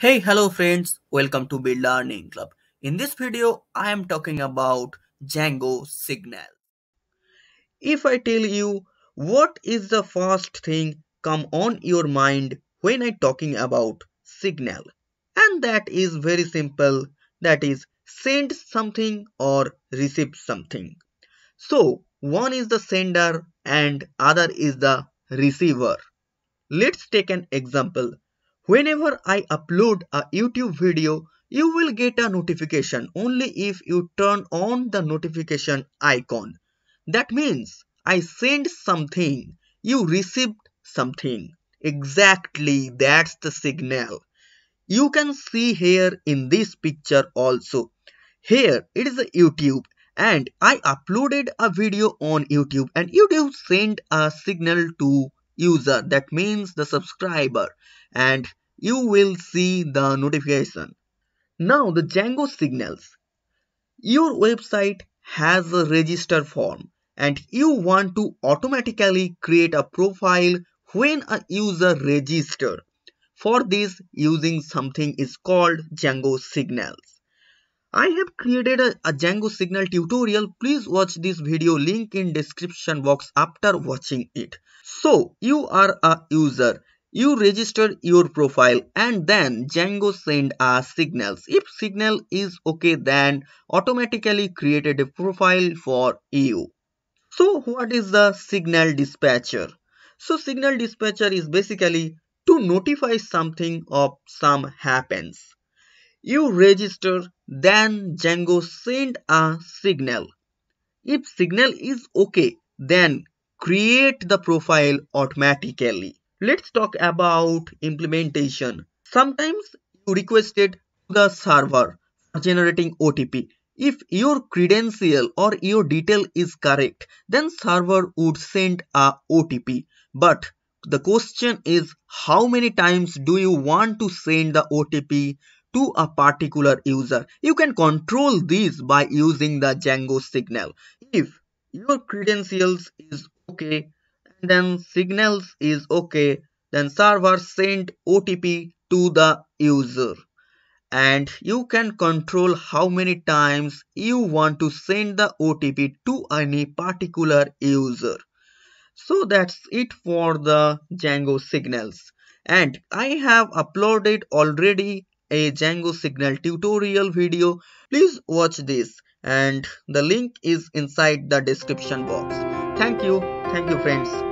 Hey, hello friends, welcome to B Learning Club. In this video, I am talking about Django Signal. If I tell you what is the first thing come on your mind when I talking about signal? And that is very simple, that is send something or receive something. So, one is the sender and other is the receiver. Let's take an example Whenever I upload a YouTube video, you will get a notification only if you turn on the notification icon. That means I send something, you received something. Exactly, that's the signal. You can see here in this picture also. Here it is YouTube and I uploaded a video on YouTube and YouTube sent a signal to user that means the subscriber and you will see the notification. Now the Django signals. Your website has a register form and you want to automatically create a profile when a user register. For this using something is called Django signals. I have created a, a, Django signal tutorial. Please watch this video link in description box after watching it. So you are a user you register your profile and then Django send a signals. If signal is okay then automatically created a profile for you. So what is the signal dispatcher? So signal dispatcher is basically to notify something of some happens. You register then Django send a signal. If signal is okay then create the profile automatically. Let's talk about implementation. Sometimes you requested to the server for generating OTP. If your credential or your detail is correct, then server would send a OTP. But the question is how many times do you want to send the OTP to a particular user? You can control this by using the Django signal. If your credentials is okay then signals is okay then server send OTP to the user and you can control how many times you want to send the OTP to any particular user. So that's it for the Django signals and I have uploaded already a Django signal tutorial video. Please watch this and the link is inside the description box. Thank you. Thank you friends.